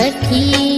सखी